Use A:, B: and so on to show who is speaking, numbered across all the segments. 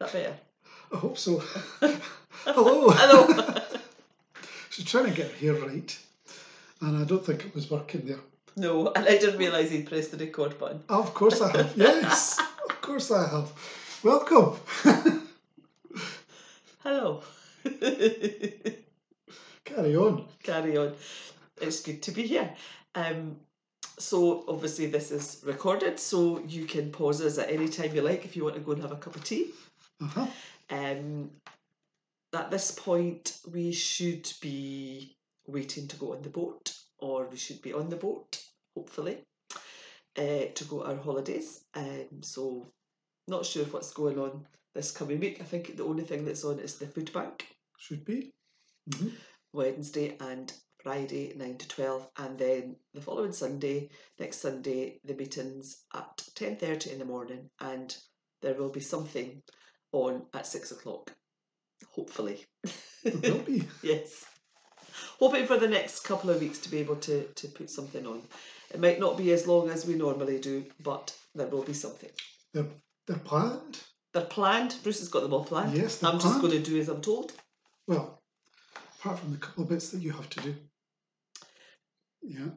A: that better?
B: I hope so. Hello.
A: Hello.
B: She's trying to get her hair right, and I don't think it was working there.
A: no, and I didn't realise he'd pressed the record button.
B: Of course I have. Yes, of course I have. Welcome.
A: Hello.
B: Carry on.
A: Carry on. It's good to be here. Um, so obviously this is recorded, so you can pause us at any time you like if you want to go and have a cup of tea.
B: Uh-huh.
A: Um, at this point, we should be waiting to go on the boat, or we should be on the boat, hopefully, uh, to go our holidays. Um, so, not sure what's going on this coming week. I think the only thing that's on is the food bank,
B: Should be. Mhm.
A: Wednesday and Friday, 9 to 12, and then the following Sunday, next Sunday, the meetings at 10.30 in the morning, and there will be something on at 6 o'clock, hopefully.
B: Will be.
A: Yes. Hoping for the next couple of weeks to be able to, to put something on. It might not be as long as we normally do, but there will be something.
B: They're, they're planned.
A: They're planned. Bruce has got them all planned.
B: Yes, they're
A: I'm just going to do as I'm told.
B: Well, apart from the couple of bits that you have to do. Yeah.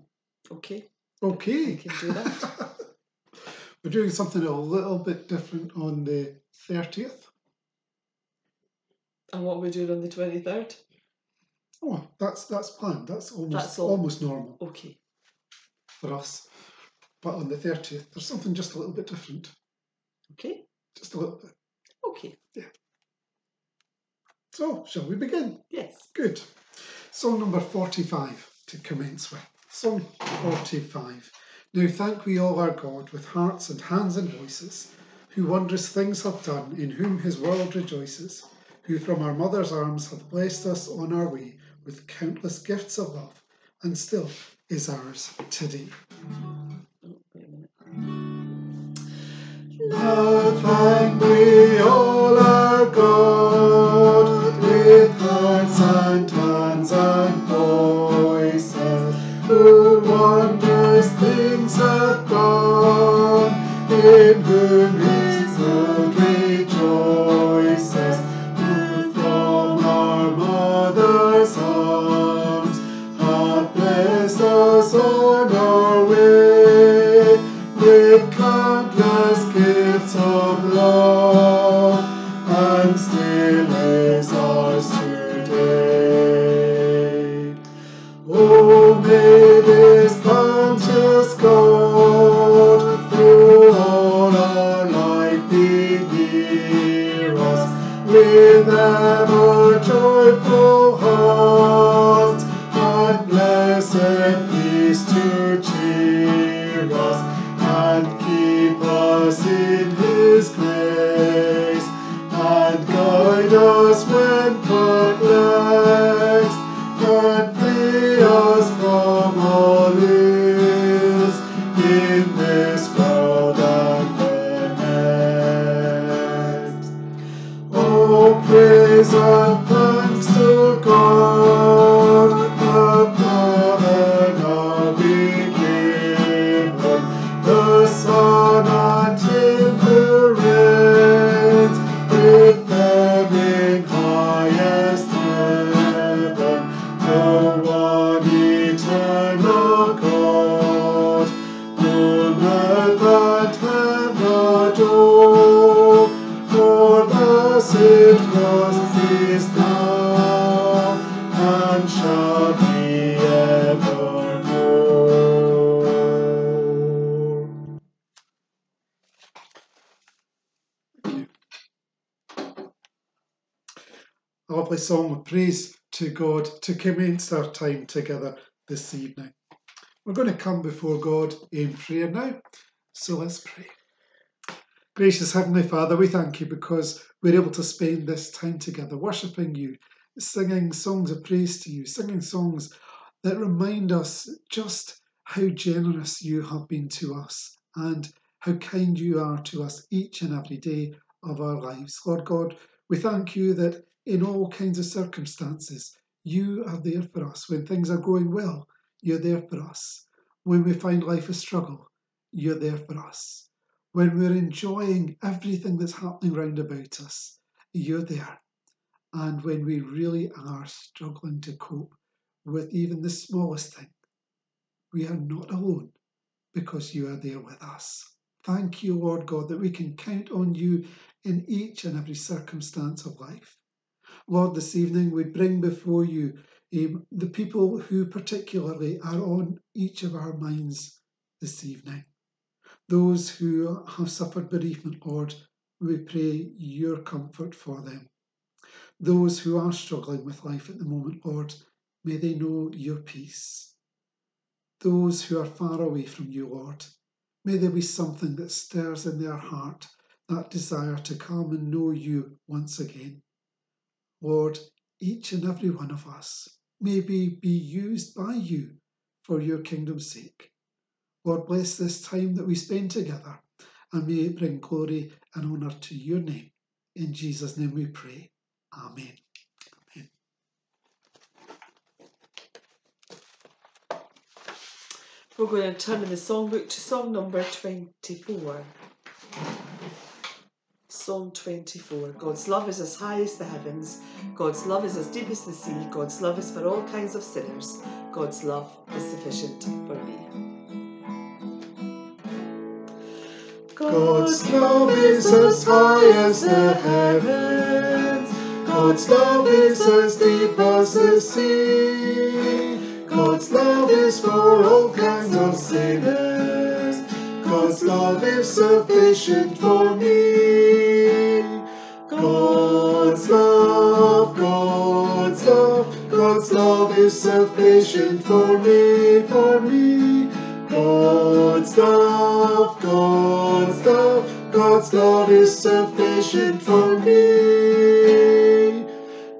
A: Okay,
B: Okay.
A: I can do that.
B: We're doing something a little bit different on the 30th.
A: And what we doing on the 23rd?
B: Oh, that's that's planned. That's almost
A: That's
B: almost normal
A: Okay.
B: for us. But on the 30th, there's something just a little bit different.
A: Okay.
B: Just a little bit.
A: Okay. Yeah.
B: So, shall we begin?
A: Yes.
B: Good. Song number 45 to commence with. Song 45. Now thank we all our God with hearts and hands and voices, who wondrous things hath done, in whom his world rejoices, who from our mother's arms hath blessed us on our way with countless gifts of love, and still is ours
A: a minute.
B: Now we peace to cheer us and keep us in His Song of praise to God to commence our time together this evening. We're going to come before God in prayer now, so let's pray. Gracious Heavenly Father, we thank you because we're able to spend this time together worshipping you, singing songs of praise to you, singing songs that remind us just how generous you have been to us and how kind you are to us each and every day of our lives. Lord God, we thank you that in all kinds of circumstances, you are there for us. When things are going well, you're there for us. When we find life a struggle, you're there for us. when we're enjoying everything that's happening round about us, you're there. And when we really are struggling to cope with even the smallest thing, we are not alone because you are there with us. Thank you, Lord God, that we can count on you in each and every circumstance of life. Lord, this evening we bring before you um, the people who particularly are on each of our minds this evening. Those who have suffered bereavement, Lord, we pray your comfort for them. Those who are struggling with life at the moment, Lord, may they know your peace. Those who are far away from you, Lord, may there be something that stirs in their heart that desire to come and know you once again. Lord, each and every one of us may be, be used by you for your kingdom's sake. Lord, bless this time that we spend together and may it bring glory and honour to your name. In Jesus' name we pray. Amen. Amen.
A: We're going to turn in the songbook to song number 24. Psalm 24. God's love is as high as the heavens. God's love is as deep as the sea. God's love is for all kinds of sinners. God's love is sufficient for me.
B: God's love is as high as the heavens. God's love is as deep as the sea. God's love is for all kinds of sinners. God's love is sufficient for me. God's love, God's love, God's love is sufficient for me, for me. God's love, God's love, God's love is sufficient for me.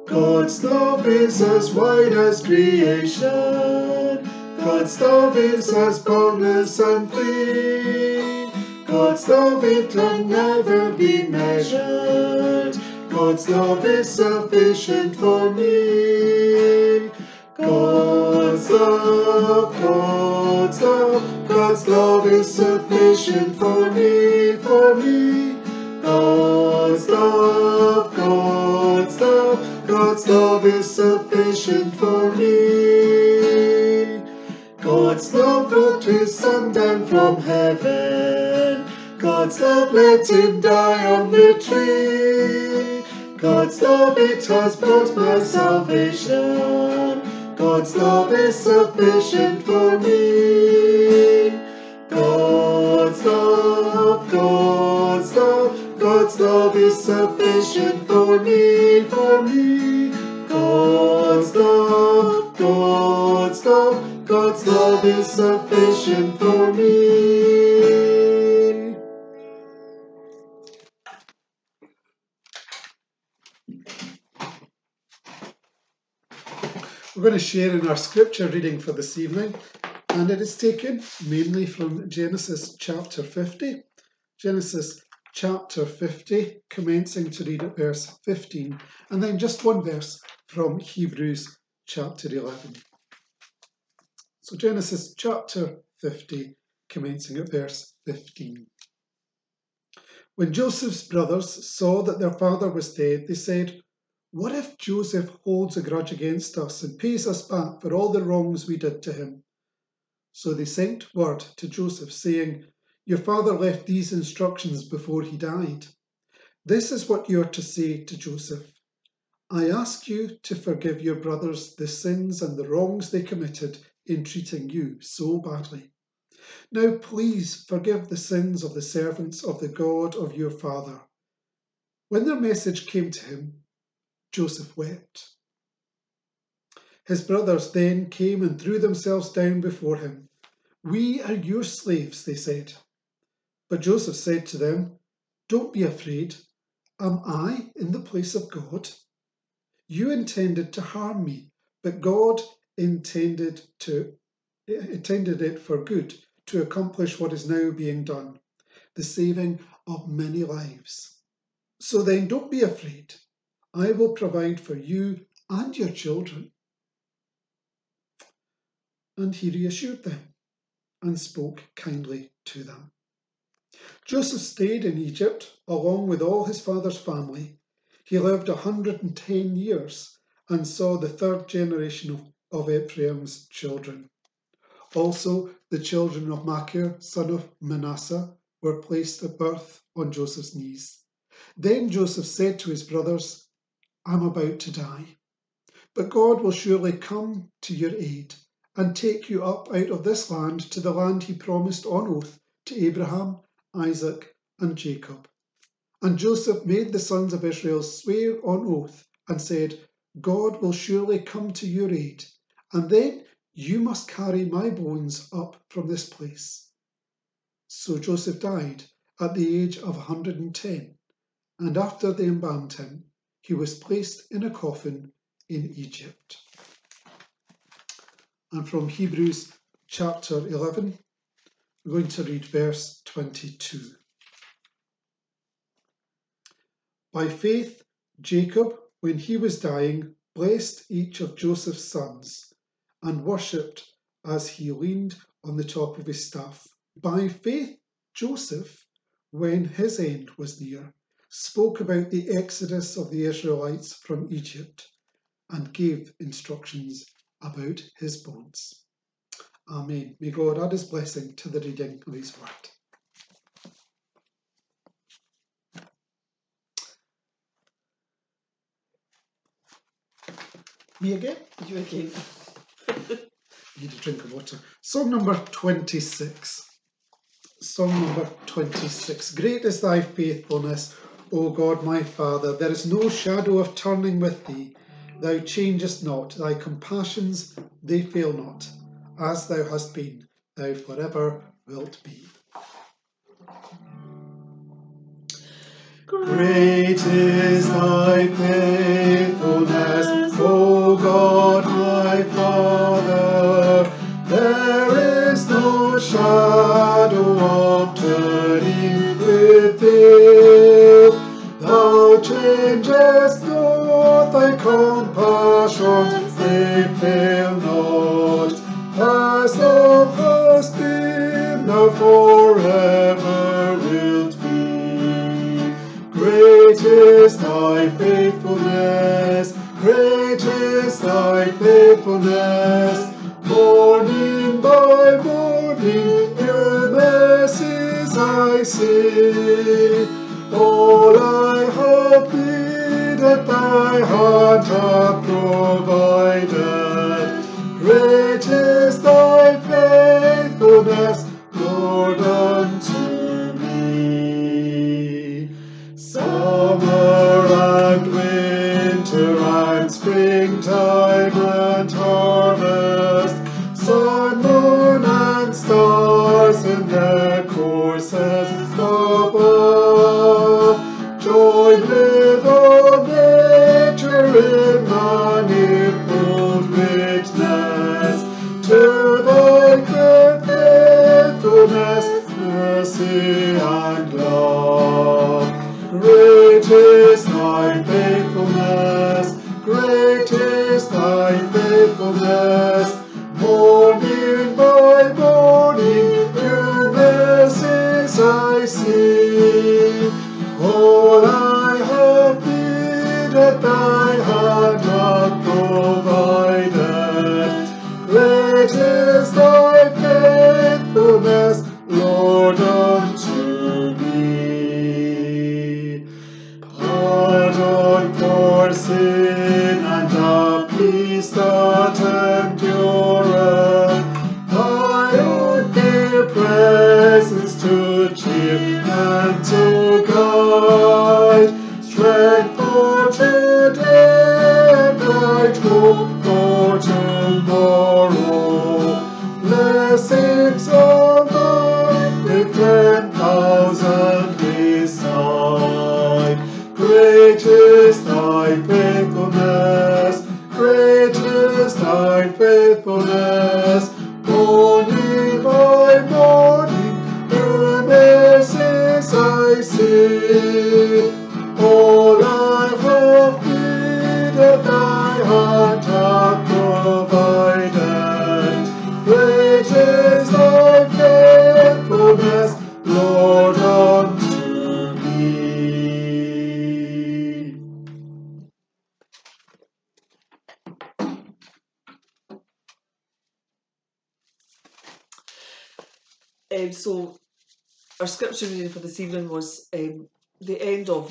B: God's love is as wide as creation. God's love is as boundless and free. God's love, it can never be measured. God's love is sufficient for me. God's love, God's love, God's love is sufficient for me, for me. God's love, God's love, God's love is sufficient for me. God's love brought his son down from heaven. God's love let him die on the tree. God's love, it has brought my salvation. God's love is sufficient for me. God's love, God's love, God's love is sufficient for me, for me. God's love, God's love, God's love is sufficient for me. We're going to share in our scripture reading for this evening, and it is taken mainly from Genesis chapter 50. Genesis chapter 50, commencing to read at verse 15, and then just one verse from Hebrews chapter 11. So, Genesis chapter 50, commencing at verse 15. When Joseph's brothers saw that their father was dead, they said, What if Joseph holds a grudge against us and pays us back for all the wrongs we did to him? So they sent word to Joseph, saying, Your father left these instructions before he died. This is what you are to say to Joseph I ask you to forgive your brothers the sins and the wrongs they committed in treating you so badly. Now, please forgive the sins of the servants of the God of your father. When their message came to him, Joseph wept. His brothers then came and threw themselves down before him. We are your slaves, they said. But Joseph said to them, Don't be afraid. Am I in the place of God? You intended to harm me, but God intended to intended it for good to accomplish what is now being done, the saving of many lives. So then don't be afraid. I will provide for you and your children. And he reassured them and spoke kindly to them. Joseph stayed in Egypt along with all his father's family. He lived 110 years and saw the third generation of, of Ephraim's children. Also, the children of Machir, son of Manasseh, were placed at birth on Joseph's knees. Then Joseph said to his brothers, I'm about to die, but God will surely come to your aid and take you up out of this land to the land he promised on oath to Abraham, Isaac, and Jacob. And Joseph made the sons of Israel swear on oath and said, God will surely come to your aid, and then you must carry my bones up from this place. So Joseph died at the age of 110, and after they embalmed him, he was placed in a coffin in Egypt. And from Hebrews chapter 11, we're going to read verse 22. By faith, Jacob, when he was dying, blessed each of Joseph's sons and worshipped as he leaned on the top of his staff. By faith, Joseph, when his end was near, spoke about the exodus of the Israelites from Egypt and gave instructions about his bonds. Amen. May God add his blessing to the reading of his word. Me again?
A: You again.
B: Need a drink of water. Song number 26. Song number 26. Great is thy faithfulness, O God my Father. There is no shadow of turning with thee. Thou changest not. Thy compassions, they fail not. As thou hast been, thou forever wilt be. Great is thy faithfulness, O God my Father. There is no shadow of turning with thee. Changest not thy compassions, they fail not. As thou hast been, thou forever wilt be. Great is thy faithfulness, great is thy faithfulness. Morning by morning, new mercies I see. All I have needed, thy hand hath provided. Great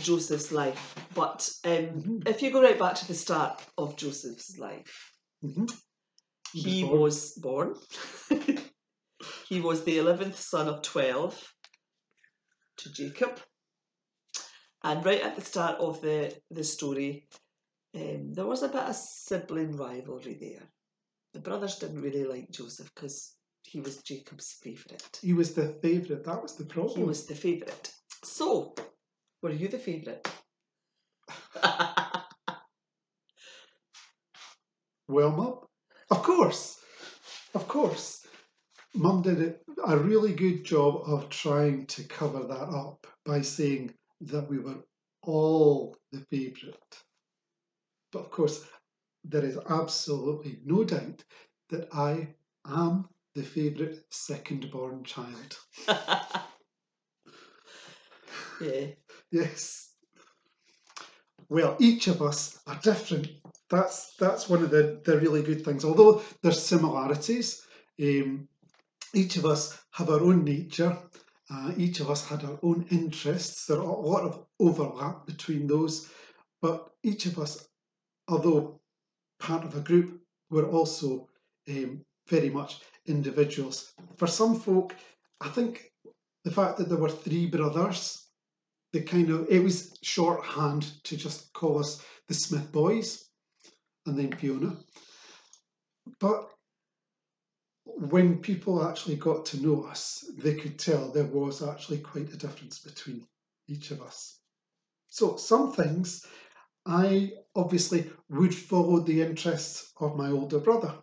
A: of Joseph's life. But um,
B: Mhm.
A: if you go right back to the start of Joseph's life,
B: Mhm.
A: he was born. he was the 11th son of 12 to Jacob. And right at the start of the, the story, um, there was a bit of sibling rivalry there. The brothers didn't really like Joseph because he was Jacob's favourite.
B: He was the favourite. That was the problem.
A: He was the favourite. So, were you the favourite?
B: Well, Mum, of course, of course. Mum did a- really good job of trying to cover that up by saying that we were all the favourite. But of course, there is absolutely no doubt that I am the favourite second born child.
A: yeah.
B: Yes. Well, each of us are different. That's that's one of the, the really good things. Although there's similarities, um, each of us have our own nature. Uh, each of us had our own interests. There are a lot of overlap between those, but each of us, although part of a group, we're also um, very much individuals. For some folk, I think the fact that there were three brothers the kind of it was shorthand to just call us the Smith boys and then Fiona. But when people actually got to know us, they could tell there was actually quite a difference between each of us. So some things I obviously would follow the interests of my older brother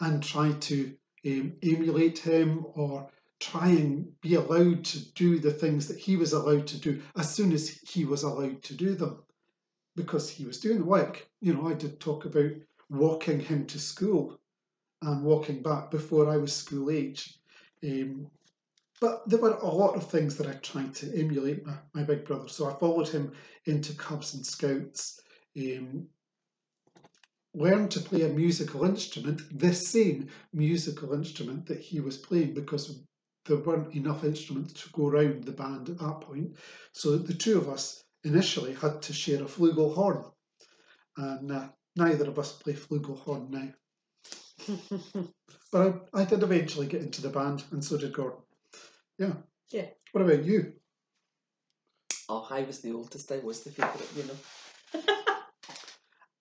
B: and try to um, emulate him or try and be allowed to do the things that he was allowed to do as soon as he was allowed to do them because he was doing the work. You know, I did talk about walking him to school and walking back before I was school age. Um, but there were a lot of things that I tried to emulate my, my big brother. So I followed him into Cubs and Scouts, um, learned to play a musical instrument, the same musical instrument that he was playing, because there weren't enough instruments to go around the band at that point. So the two of us initially had to share a flugelhorn, and uh, neither of us play flugelhorn now. But I, I did eventually get into the band, and so did Gordon. Yeah.
A: Yeah.
B: What about you?
A: oh, I was the oldest. I was the favourite, you know.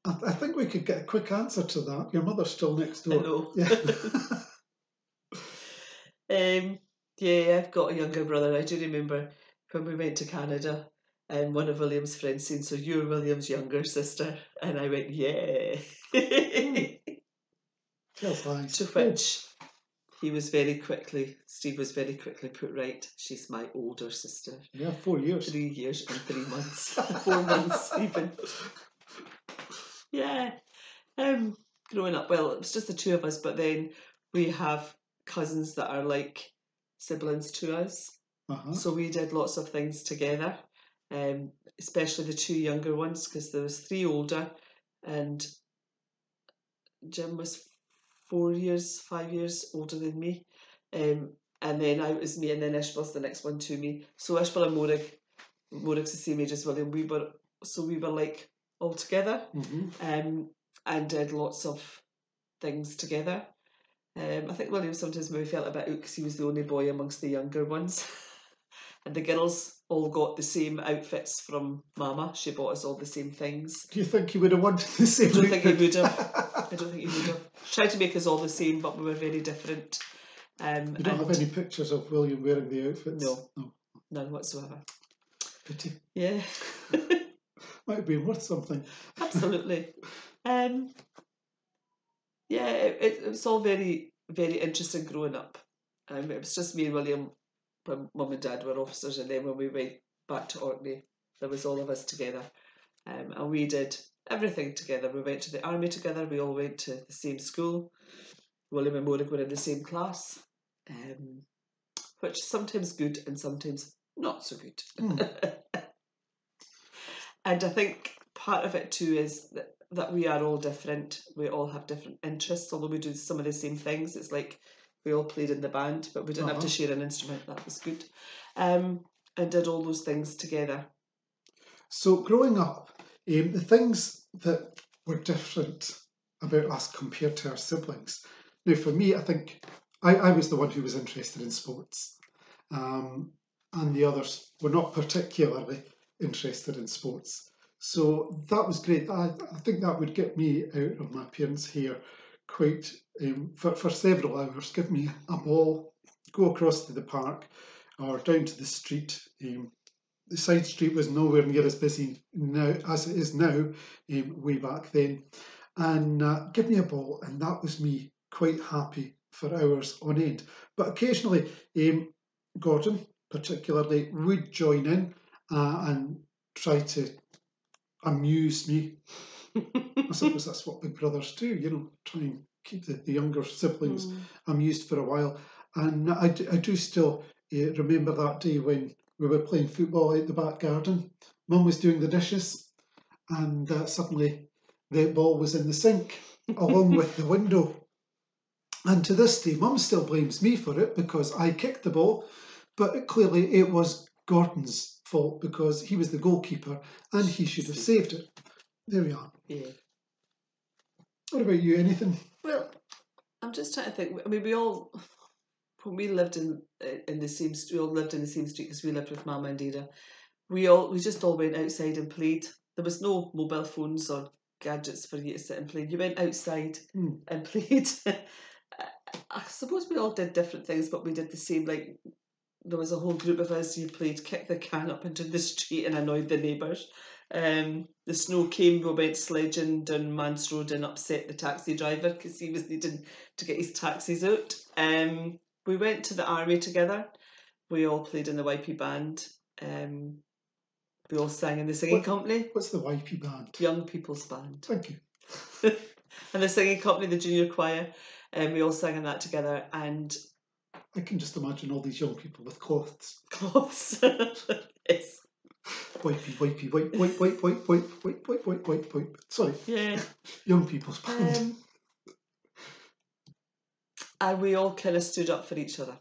B: I, th- I think we could get a quick answer to that. Your mother's still next
A: I
B: door.
A: know.
B: Yeah.
A: Um, yeah, I've got a younger brother. I do remember when we went to Canada and one of William's friends saying, So you're William's younger sister? And I went, Yeah.
B: Feels nice.
A: to which he was very quickly, Steve was very quickly put right. She's my older sister.
B: Yeah, four years.
A: Three years and three months. Four months, even. Yeah. Um, growing up, well, it was just the two of us, but then we have cousins that are like siblings to us.
B: Uh-huh.
A: So we did lots of things together, um, especially the two younger ones, because there was three older, and Jim was four years, five years older than me, um, and then I was me, and then Ishbel's the next one to me. So Ishbel and Morag, Morag's the same age as William. We were so we were like all together,
B: hmm
A: um, and did lots of things together. Um, I think William sometimes maybe felt a bit out because he was the only boy amongst the younger ones. and the girls all got the same outfits from Mama. She bought us all the same things.
B: Do you think he would have wanted the same?
A: I don't think he would have. I don't think he would have. Tried to make us all the same, but we were very different. Um,
B: You don't have any pictures of William wearing the outfits?
A: No.
B: No.
A: None whatsoever.
B: Pity.
A: Yeah,
B: Might have been worth something.
A: absolutely. um, yeah, it, it, it was all very, very interesting growing up. Um, it was just me and William when mum and dad were officers, and then when we went back to Orkney, there was all of us together, um, and we did everything together. We went to the army together. We all went to the same school. William and Monica were in the same class, um, which is sometimes good and sometimes not so good.
B: Hmm.
A: and I think part of it too is that, that we are all different. We all have different interests, although we do some of the same things. It's like We all played in the band, but we didn't have to
B: Uh-huh.
A: share an instrument. That was good. Um, and did all those things together.
B: So growing up, um, the things that were different about us compared to our siblings. Now, for me, I think I, I was the one who was interested in sports, um, and the others were not particularly interested in sports. So that was great. I, I think that would get me out of my parents' hair quite um, for, for several hours. Give me a ball, go across to the park or down to the street. Um, the side street was nowhere near as busy now as it is now, um, way back then. And uh, give me a ball, and that was me quite happy for hours on end. But occasionally, um, Gordon, particularly, would join in uh, and try to amuse me. I suppose that's what big brothers do, you know, try and keep the, the younger siblings
A: Mm.
B: amused for a while. And I do, I do still uh, remember that day when we were playing football out the back garden. Mum was doing the dishes, and uh, suddenly the ball was in the sink along with the window. And to this day, Mum still blames me for it because I kicked the ball, but clearly it was Gordon's fault because he was the goalkeeper and he should have saved it. There we are.
A: Yeah.
B: What about you? Anything?
A: Well, I'm just trying to think. I mean, we all when we lived in in the same street, we all lived in the same street because we lived with Mama and Dada. We all we just all went outside and played. There was no mobile phones or gadgets for you to sit and play. You went outside
B: Hmm.
A: and played. I suppose we all did different things, but we did the same. Like there was a whole group of us who played kick the can up into the street and annoyed the neighbours. Um, the snow came, we went sledging down Mans Road and upset the taxi driver because he was needing to get his taxis out. Um, we went to the army together. We all played in the YP band. Um, we all sang in the singing
B: What-
A: company,
B: What's the YP band?
A: Young People's Band
B: Thank you.
A: and the singing company, the junior choir, and we all sang in that together. And
B: I can just imagine all these young people with cloths.
A: clothes, yes,
B: Wipey, wipey, wipe, wipe, wipe, wipe, wipe, wipe, wipe, wipe, wipe, wipe. Sorry,
A: yeah.
B: young people's band.
A: Um, and we all kind of stood up for each other,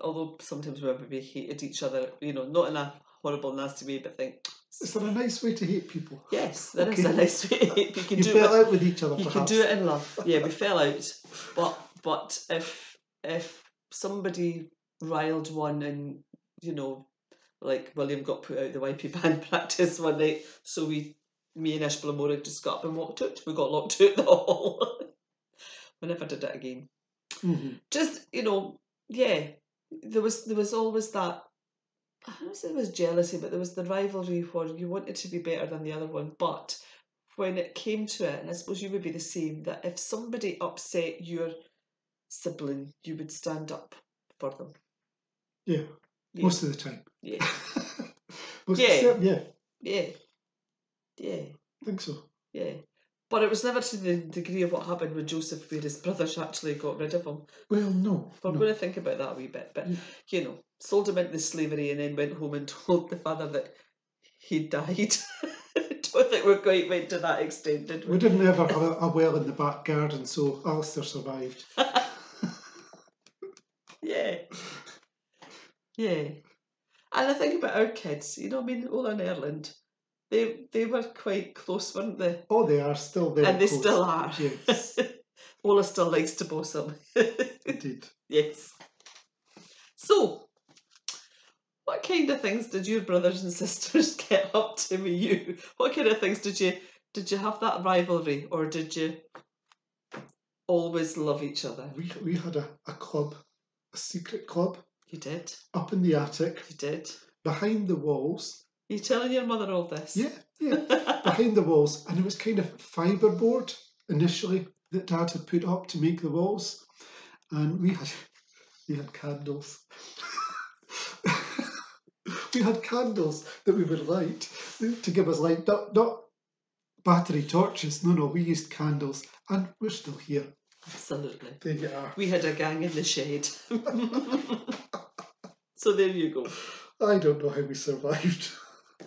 A: although sometimes we maybe hated each other. You know, not in a horrible, nasty way, but think,
B: Is there a nice way to hate people?
A: yes, there is
B: Okay.
A: a nice way. You can
B: You
A: do
B: fell
A: it.
B: out with each other,
A: You can do it in love. Yeah, we fell out, but but if if somebody riled one and you know, like William got put out the YP band practice one night, so we, me and Ishbel and Mora just got up and walked out. We got locked out the hall. we never did it again.
B: Mhm.
A: Just you know, yeah, there was there was always that. I don't say there was jealousy, but there was the rivalry where you wanted to be better than the other one. But when it came to it, and I suppose you would be the same, that if somebody upset your sibling, you would stand up for them.
B: Yeah,
A: Yeah,
B: most of the time.
A: yeah, Yeah.
B: Yeah,
A: yeah, yeah,
B: I think so.
A: yeah. But it was never to the degree of what happened with Joseph, where his brothers actually got rid of him.
B: Well, no.
A: We're
B: no.
A: going to think about that a wee bit, but
B: Yeah.
A: you know, sold him into slavery and then went home and told the father that he died. Don't think we quite went to that extent, did
B: We
A: we?
B: didn't ever have a, a well in the back garden, so Alistair survived.
A: Yeah, yeah. And I think about our kids. You know, I mean, Ola in Ireland. they they were quite close, weren't they?
B: Oh, they are still very
A: and they
B: close.
A: still are.
B: Yes,
A: Ola still likes to boss him.
B: indeed.
A: Yes. So, what kind of things did your brothers and sisters get up to with you? What kind of things did you did you have that rivalry, or did you always love each other?
B: We, we had a, a club, a secret club,
A: You did.
B: up in the attic,
A: You did.
B: behind the walls.
A: you telling your mother all this?
B: Yeah, yeah, behind the walls. And it was kind of fiberboard initially that Dad had put up to make the walls. And we had we had candles. we had candles that we would light to give us light, not, not battery torches. No, no, we used candles. And we're still here.
A: Absolutely.
B: There you are.
A: We had a gang in the shade. so there you go.
B: I don't know how we survived.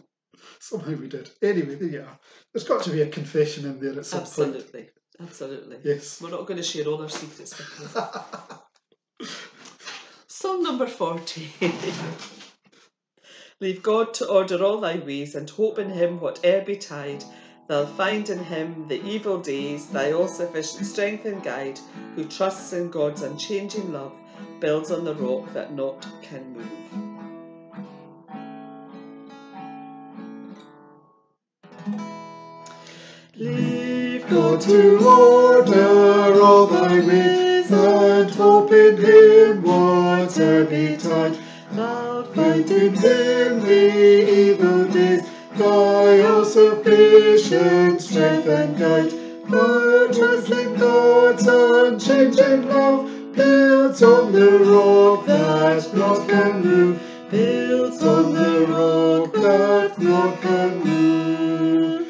B: Somehow we did. Anyway, there you are. There's got to be a confession in there at some point.
A: Absolutely. Absolutely.
B: Yes.
A: We're not going to share all our secrets with you. Song number 40. Leave God to order all thy ways, and hope in him whate'er betide. Thou'll find in him the evil days, thy all sufficient strength and guide, who trusts in God's unchanging love, builds on the rock that naught can move.
B: Leave God to order all thy ways, and hope in him whate'er betide.
A: Thou
B: Find in him the evil thy all sufficient strength and guide. Trust in God's unchanging love, builds on the rock that naught can move, builds on the rock that naught can move.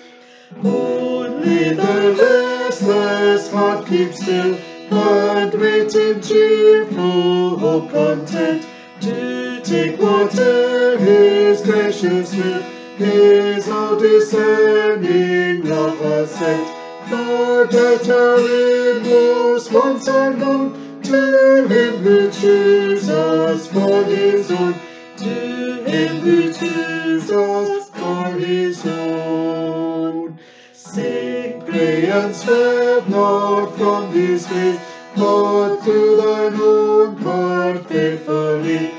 B: Only the restless heart keeps still, and wait in cheerful hope content, to take whate'er his gracious will, his all discerning love has sent. For that our inmost wants are known, to him who chooses us for his own, to him who chooses for his own. Sing, pray, and swerve not from his ways, but to thine own part faithfully.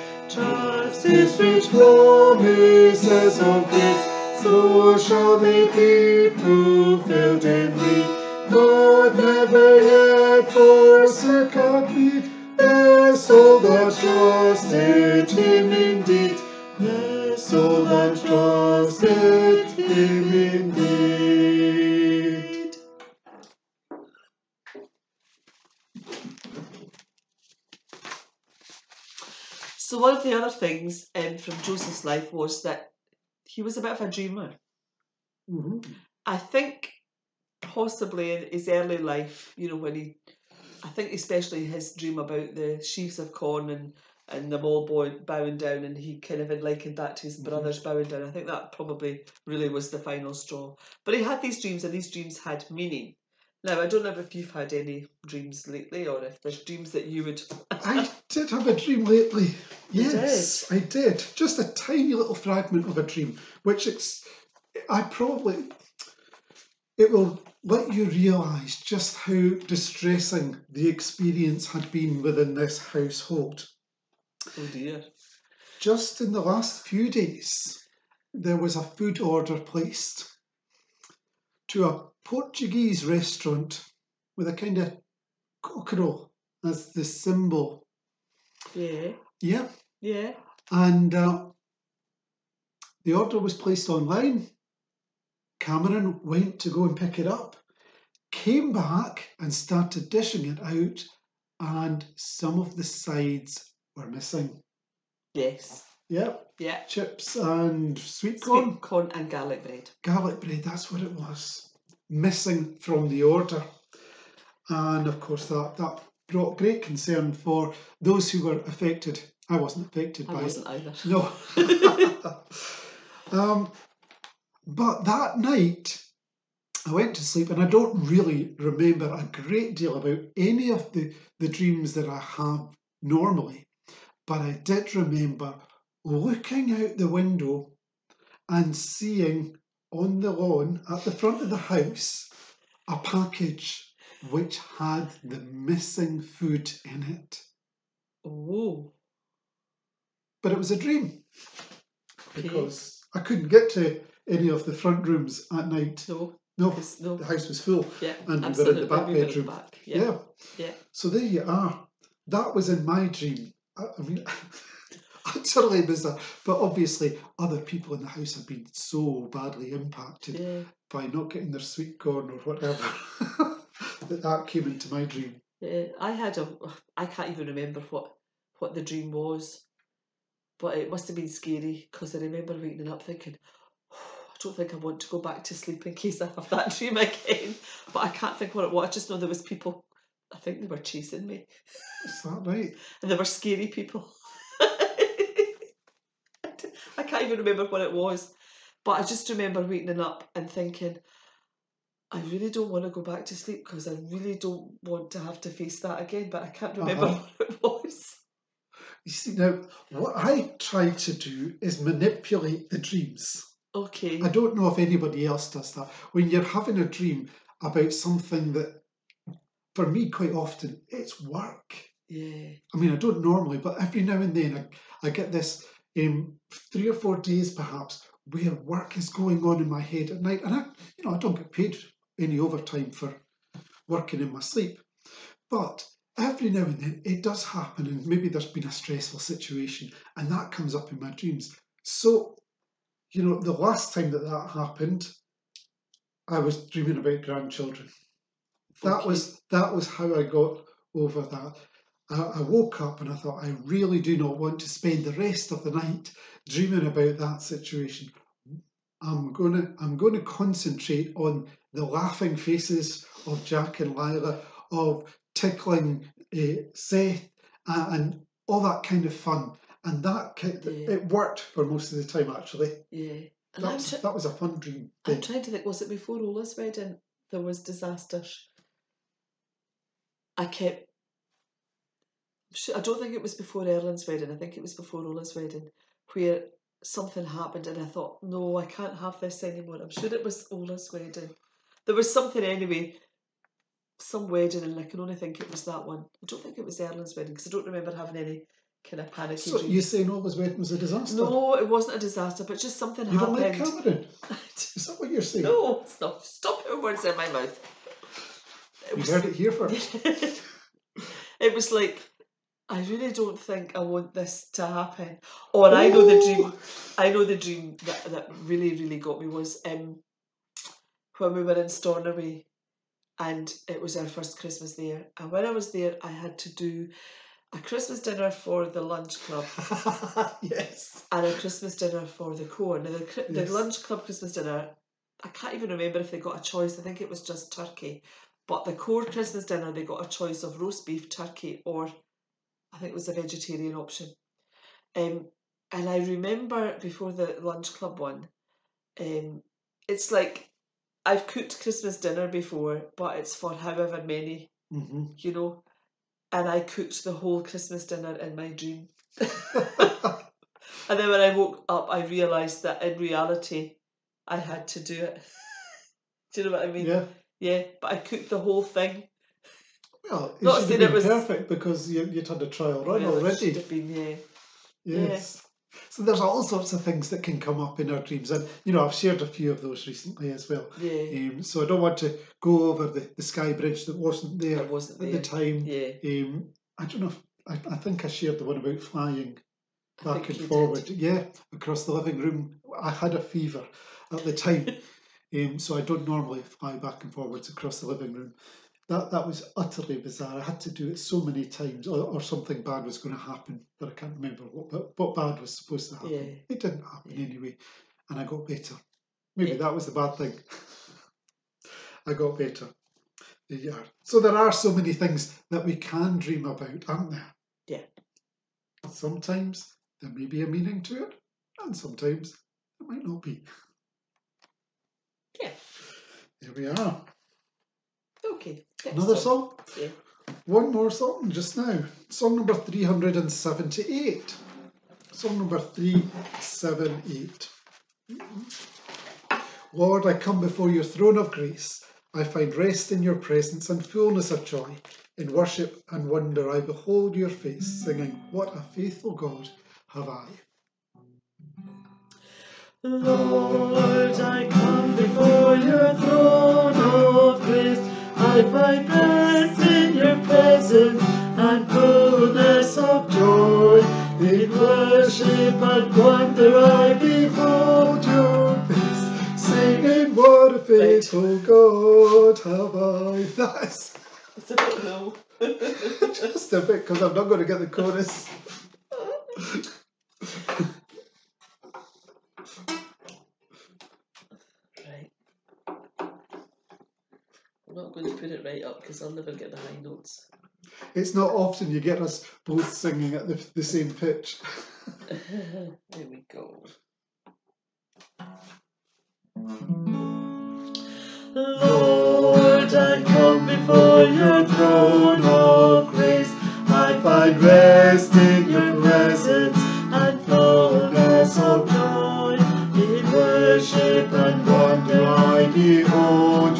B: His rich promises of grace, so shall they be fulfilled in thee. God never yet forsooketh thee, the soul that trusted him indeed, the soul that trusted
A: So one of the other things um, from Joseph's life was that he was a bit of a dreamer.
B: Mhm.
A: I think possibly in his early life, you know, when he, I think especially his dream about the sheaves of corn and and the mole boy bowing down, and he kind of likened that to his
B: Mhm.
A: brothers bowing down. I think that probably really was the final straw. But he had these dreams, and these dreams had meaning. Now I don't know if you've had any dreams lately, or if there's dreams that you would.
B: I did have a dream lately. Yes, I did. Just a tiny little fragment of a dream, which ex- I probably it will let you realise just how distressing the experience had been within this household.
A: oh dear.
B: Just in the last few days, there was a food order placed to a Portuguese restaurant with a kind of cockerel as the symbol.
A: Yeah.
B: Yeah,
A: Yeah.
B: and uh, the order was placed online. Cameron went to go and pick it up, came back and started dishing it out, and some of the sides were missing.
A: Yes.
B: Yep,
A: Yeah.
B: chips and sweet corn,
A: Sweet corn and garlic bread.
B: garlic bread, that's what it was. Missing from the order. And of course, that, that brought great concern for those who were affected. I wasn't affected
A: I
B: by it.
A: wasn't either.
B: No. um, but that night, I went to sleep and I don't really remember a great deal about any of the, the dreams that I have normally. But I did remember looking out the window and seeing on the lawn at the front of the house a package which had the missing food in it.
A: Oh.
B: But it was a dream
A: Okay.
B: because I couldn't get to any of the front rooms at night.
A: No.
B: No,
A: no.
B: the house was full.
A: Yeah.
B: and we were in the back
A: were the
B: bedroom.
A: back.
B: Yeah.
A: Yeah. Yeah.
B: So there you are. That was in my dream. I, I mean, utterly bizarre. But obviously, other people in the house have been so badly impacted
A: Yeah.
B: by not getting their sweet corn or whatever that that came into my dream.
A: Yeah. I had a. I can't even remember what what the dream was, but it must have been scary because I remember waking up thinking. Oh, I don't think I want to go back to sleep in case I have that dream again. But I can't think what it was. I just know there was people. I think they were chasing me,
B: Is that right?
A: and they were scary people. I can't even remember what it was, but I just remember waking up and thinking, I really don't want to go back to sleep because I really don't want to have to face that again. But I can't remember
B: Uh-huh.
A: what it was. was.
B: You see, now, what I try to do is manipulate the dreams.
A: Okay.
B: I don't know if anybody else does that. When you're having a dream about something that, for me, quite often, it's work.
A: Yeah.
B: I mean, I don't normally, but every now and then I, I get this um, three or four days perhaps where work is going on in my head at night. And I, you know, I don't get paid any overtime for working in my sleep. But every now and then it does happen, and maybe there's been a stressful situation, and that comes up in my dreams. So, you know, the last time that that happened, I was dreaming about grandchildren. That
A: Okay.
B: was that was how I got over that. I, I woke up and I thought, I really do not want to spend the rest of the night dreaming about that situation. I'm gonna I'm gonna concentrate on the laughing faces of Jack and Lila, of tickling uh, Seth, uh, and all that kind of fun. And that kind
A: Yeah.
B: it worked for most of the time. Actually,
A: Yeah. And
B: that was,
A: tr-
B: that was a fun dream.
A: I'm trying to think, was it before Ola's wedding? There was disasters. I kept. I don't think it was before Erlen's wedding. I think it was before Ola's wedding, where something happened, and I thought, no, I can't have this anymore. I'm sure it was Ola's wedding. There was something anyway, some wedding, and I can only think it was that one. I don't think it was Erlen's wedding because I don't remember having any kind of panic.
B: So
A: dreams.
B: you saying Ola's wedding was a disaster?
A: No, it wasn't a disaster, but just something
B: you don't
A: happened.
B: like Cameron. Is that what you're saying?
A: No, stop, stop putting words in my mouth. It
B: You
A: was,
B: heard it here first.
A: it was like, I really don't think I want this to happen. Or I know the dream. I know the dream that, that really, really got me was um, when we were in Stornoway and it was our first Christmas there. And when I was there, I had to do a Christmas dinner for the lunch club
B: yes.
A: and a Christmas dinner for the corps. Now, the, the
B: Yes.
A: lunch club Christmas dinner, I can't even remember if they got a choice. I think it was just turkey. But the corps Christmas dinner, they got a choice of roast beef, turkey, or I think it was a vegetarian option. Um, and I remember before the lunch club one, um, it's like I've cooked Christmas dinner before, but it's for however many,
B: hmm
A: you know. And I cooked the whole Christmas dinner in my dream. And then when I woke up, I realised that in reality, I had to do it. do you know what I mean?
B: yeah.
A: Yeah, but I cooked the whole thing.
B: Well, it
A: Not
B: should have
A: saying it
B: been
A: was-
B: perfect because you, you'd had a trial run
A: Well, it
B: already.
A: should have been, yeah.
B: Yes. So there's all sorts of things that can come up in our dreams, and you know I've shared a few of those recently as well.
A: Yeah,
B: Um, so I don't want to go over the, the sky bridge that wasn't there
A: it wasn't
B: at
A: there.
B: the time.
A: Yeah,
B: Um, I don't know. If, I, I think I shared the one about flying back and
A: you did.
B: forward. Yeah, across the living room. I had a fever at the time, um, so I don't normally fly back and forwards across the living room. That that was utterly bizarre. I had to do it so many times, or, or something bad was going to happen, but I can't remember what but what bad was supposed to happen.
A: Yeah.
B: It didn't happen
A: Yeah.
B: anyway, and I got better. Maybe
A: Yeah.
B: that was the bad thing. I got better. There you are. So there are so many things that we can dream about, aren't there?
A: Yeah.
B: Sometimes there may be a meaning to it, and sometimes there might not be.
A: Yeah.
B: There we are.
A: Okay. next
B: Another
A: song.
B: song?
A: Yeah.
B: One more song just now. Song number 378. Song number 378. Mm-hmm. Lord, I come before your throne of grace. I find rest in your presence and fullness of joy. In worship and wonder, I behold your face, singing, What a faithful God have I.
A: Lord, I come before your throne of grace. I find rest in your presence and fullness of joy. In worship and wonder I behold your
B: Face, singing, What a faithful God have I. That's
A: I don't know.
B: just a bit because I'm not going to get the chorus.
A: right. I'm not going to put it right up because I'll never get the high notes.
B: It's not often you get us both singing at the, the same pitch.
A: there we go. Lord, I come before your throne of grace. I
B: find rest in your presence and fullness of joy. In worship and wonder I behold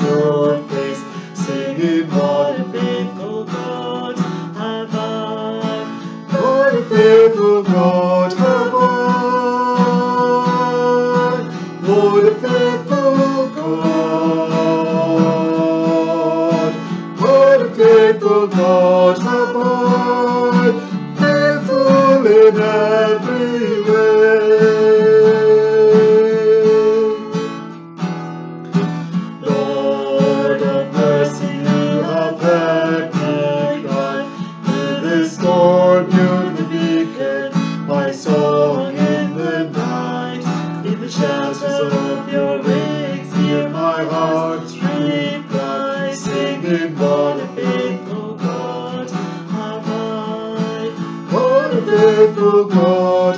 B: A faithful God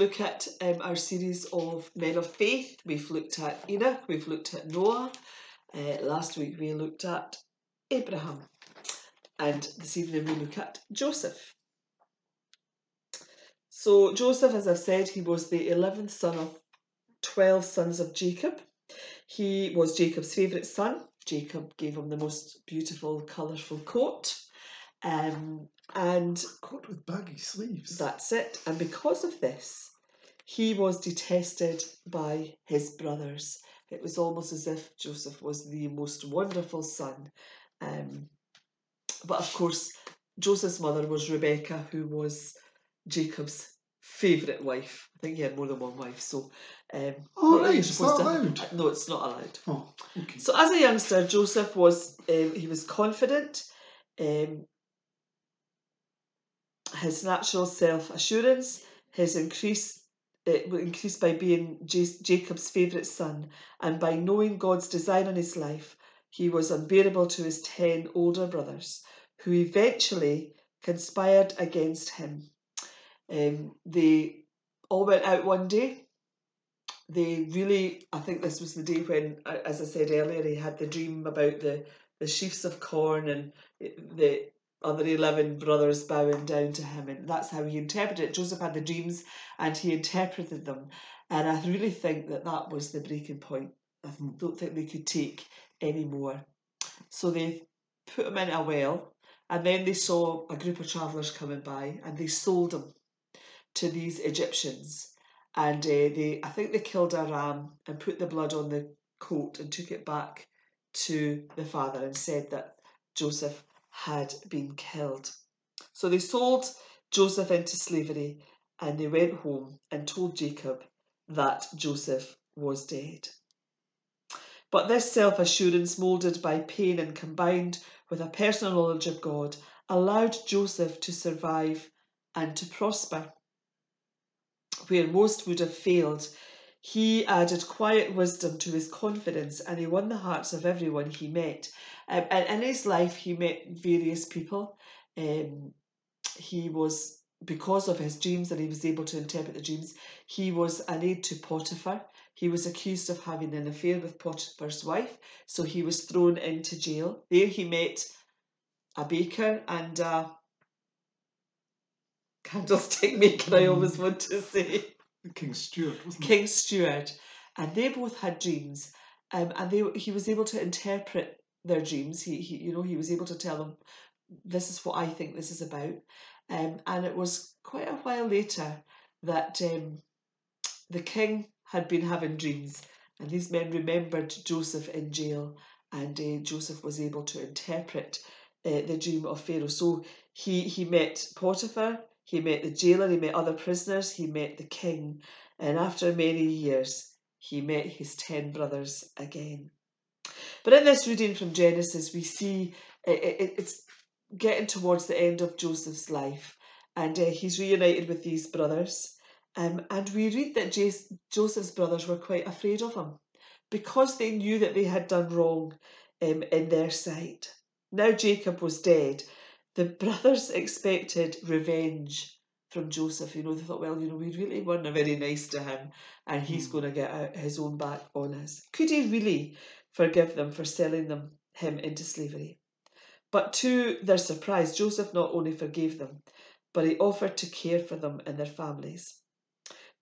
A: look at um, our series of men of faith. We've looked at Enoch, we've looked at Noah. Uh, last week we looked at Abraham, and this evening we look at Joseph. So Joseph, as I've said, he was the eleventh son of twelve sons of Jacob. He was Jacob's favourite son. Jacob gave him the most beautiful, colourful coat. Um, and
C: Coat with baggy sleeves.
A: that's it. And because of this, he was detested by his brothers. It was almost as if Joseph was the most wonderful son. Um, but of course, Joseph's mother was Rebecca, who was Jacob's favourite wife. I think he had more than one wife, so. Um,
C: Oh, right, is that
A: to-
C: allowed?
A: No, it's not allowed.
C: Oh, okay.
A: So as a youngster, Joseph was um, he was confident. Um, his natural self assurance, his increase it was increased by being Jacob's favourite son, and by knowing God's design on his life, he was unbearable to his ten older brothers, who eventually conspired against him. Um, they all went out one day. They really, I think this was the day when, as I said earlier, he had the dream about the, the sheaves of corn and the other 11 brothers bowing down to him. And that's how he interpreted it. Joseph had the dreams and he interpreted them. And I really think that that was the breaking point. I don't think they could take any more. So they put him in a well and then they saw a group of travellers coming by and they sold him to these Egyptians. And uh, they, I think they killed a ram and put the blood on the coat and took it back to the father and said that Joseph had been killed. So they sold Joseph into slavery and they went home and told Jacob that Joseph was dead. But this self assurance, moulded by pain and combined with a personal knowledge of God, allowed Joseph to survive and to prosper. Where most would have failed, he added quiet wisdom to his confidence and he won the hearts of everyone he met. Um, and in his life, he met various people. um, he was because of his dreams and he was able to interpret the dreams. He was an aide to Potiphar. He was accused of having an affair with Potiphar's wife, so he was thrown into jail. There he met a baker and a candlestick maker, I always want to say.
B: King Stuart, wasn't
A: King Stuart, and they both had dreams, um, and they he was able to interpret their dreams. He, he you know he was able to tell them, this is what I think this is about, um, and it was quite a while later that um, the king had been having dreams, and these men remembered Joseph in jail, and uh, Joseph was able to interpret uh, the dream of Pharaoh. So he he met Potiphar, he met the jailer, he met other prisoners, he met the king, and after many years, he met his ten brothers again. But in this reading from Genesis, we see it, it, it's getting towards the end of Joseph's life, and uh, he's reunited with these brothers. Um, and we read that Joseph's brothers were quite afraid of him because they knew that they had done wrong um, in their sight. Now Jacob was dead, the brothers expected revenge from Joseph. You know, they thought, well, you know, we really weren't very nice to him, and he's
B: Mm.
A: going to get his own back on us. Could he really forgive them for selling them him into slavery? But to their surprise, Joseph not only forgave them, but he offered to care for them and their families.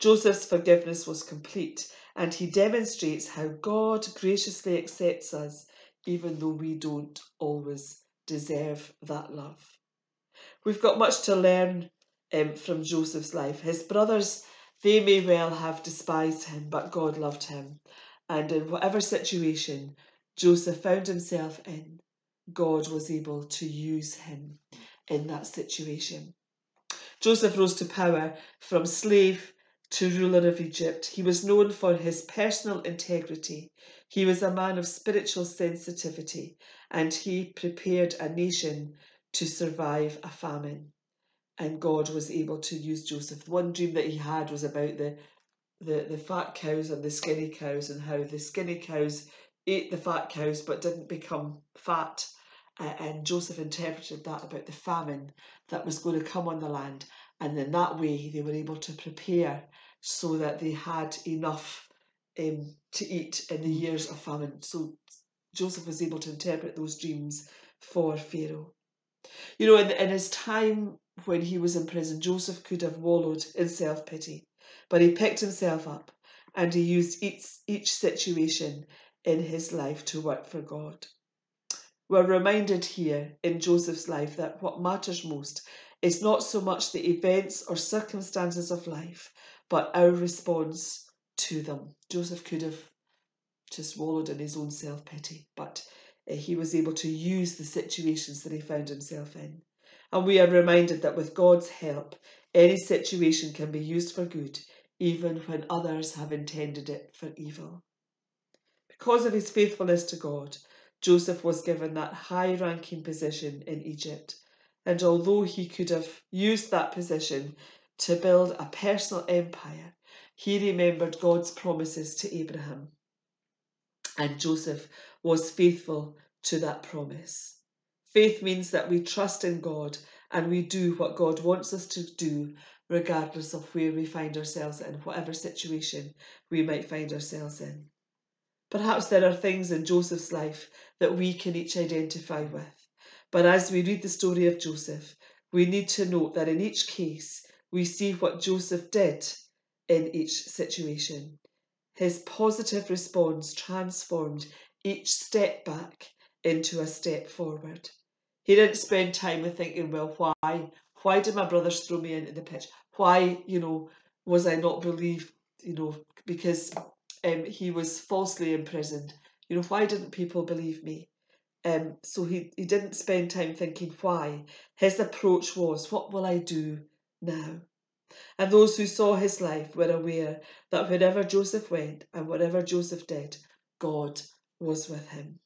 A: Joseph's forgiveness was complete, and he demonstrates how God graciously accepts us, even though we don't always deserve that love. We've got much to learn um, from Joseph's life. His brothers, they may well have despised him, but God loved him. And in whatever situation Joseph found himself in, God was able to use him in that situation. Joseph rose to power from slave to ruler of Egypt. He was known for his personal integrity. He was a man of spiritual sensitivity and he prepared a nation to survive a famine. And God was able to use Joseph. One dream that he had was about the, the, the fat cows and the skinny cows, and how the skinny cows ate the fat cows but didn't become fat. Uh, and Joseph interpreted that about the famine that was going to come on the land. And in that way, they were able to prepare so that they had enough um, to eat in the years of famine. So Joseph was able to interpret those dreams for Pharaoh. You know, in, in his time when he was in prison, Joseph could have wallowed in self pity, but he picked himself up and he used each, each situation in his life to work for God. We're reminded here in Joseph's life that what matters most is not so much the events or circumstances of life, but our response to them. Joseph could have just wallowed in his own self pity, but uh, he was able to use the situations that he found himself in. And we are reminded that with God's help, any situation can be used for good, even when others have intended it for evil. Because of his faithfulness to God, Joseph was given that high ranking position in Egypt. And although he could have used that position to build a personal empire, he remembered God's promises to Abraham. And Joseph was faithful to that promise. Faith means that we trust in God and we do what God wants us to do, regardless of where we find ourselves in, whatever situation we might find ourselves in. Perhaps there are things in Joseph's life that we can each identify with. But as we read the story of Joseph, we need to note that in each case, we see what Joseph did in each situation. His positive response transformed each step back into a step forward. He didn't spend time thinking, well, why? Why did my brothers throw me into the pitch? Why, you know, was I not believed? You know, because um, he was falsely imprisoned. You know, why didn't people believe me? Um, so he, he didn't spend time thinking why. His approach was, what will I do now? And those who saw his life were aware that wherever Joseph went and whatever Joseph did, God was with him.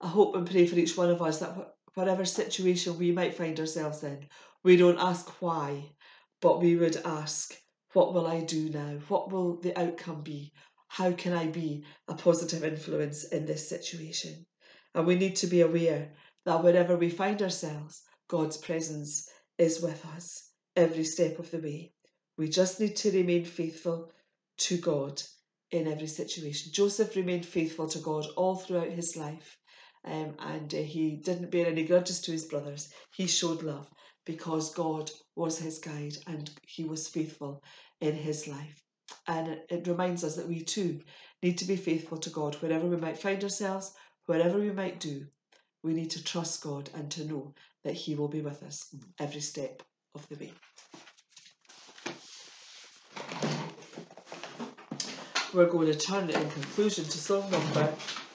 A: I hope and pray for each one of us that whatever situation we might find ourselves in, we don't ask why, but we would ask, what will I do now? What will the outcome be? How can I be a positive influence in this situation? And we need to be aware that wherever we find ourselves, God's presence is with us every step of the way. We just need to remain faithful to God in every situation. Joseph remained faithful to God all throughout his life, um, and uh, he didn't bear any grudges to his brothers. He showed love because God was his guide and he was faithful in his life. And it, it reminds us that we too need to be faithful to God wherever we might find ourselves, wherever we might do. We need to trust God and to know that He will be with us every step of the way. We're going to turn in conclusion to song number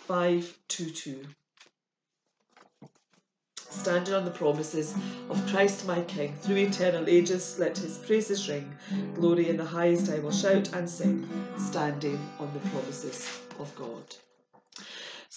A: 522. Standing on the promises of Christ my King, through eternal ages let his praises ring. Glory in the highest I will shout and sing, standing on the promises of God.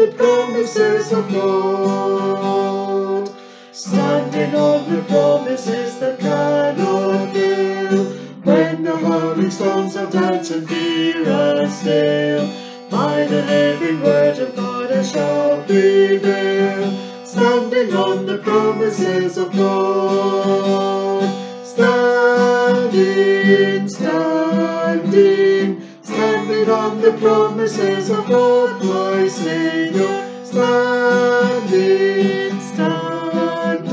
B: the promises of God. Standing on the promises that cannot fail. When the hurling storms of and fear assail, by the living word of God I shall prevail. Standing on the promises of God. Standing, on the promises of God, my Saviour. Standing, standing,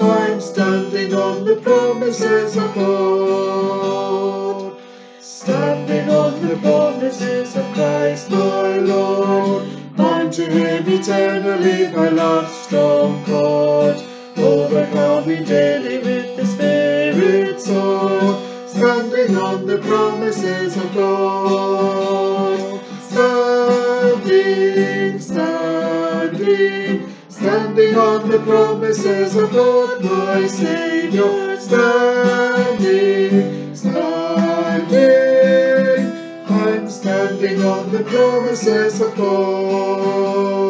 B: I'm standing on the promises of God. Standing on the promises of Christ my Lord, bound to Him eternally by love's strong cord, overcoming daily standing on the promises of God. Standing, standing, standing on the promises of God, my Saviour. Standing, standing, I'm standing on the promises of God.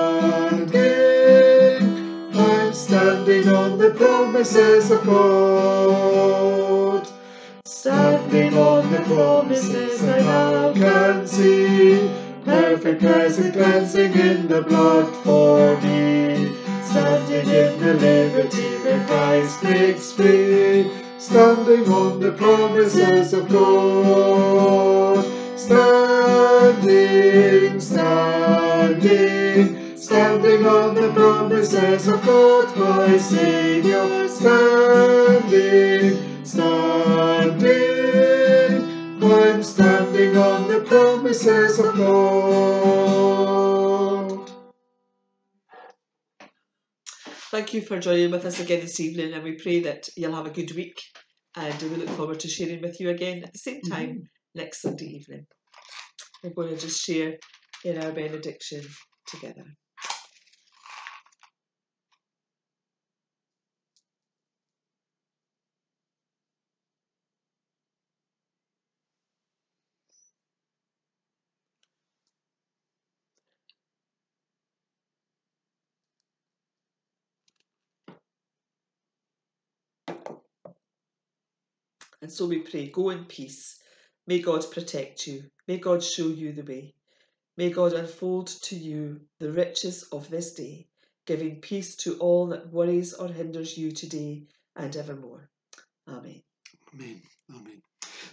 B: standing on the promises of God. Standing on the promises I now can see, perfect present cleansing in the blood for me. Standing in the liberty that Christ makes free, standing on the promises of God. Standing, standing, standing on the promises of God, my Saviour. Standing, standing, I'm standing on the promises of God.
A: Thank you for joining with us again this evening, and we pray that you'll have a good week. And we look forward to sharing with you again at the same mm-hmm. time next Sunday evening. We're going to just share in our benediction together. And so we pray, go in peace. May God protect you. May God show you the way. May God unfold to you the riches of this day, giving peace to all that worries or hinders you today and evermore. Amen.
D: Amen. Amen.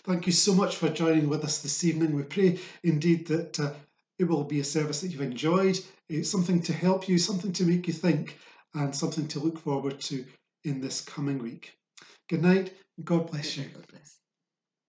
D: Thank you so much for joining with us this evening. We pray indeed that uh,
B: it will be a service that you've enjoyed. It's something to help you, something to make you think, and something to look forward to in this coming week. Good night. God bless you.
A: God bless.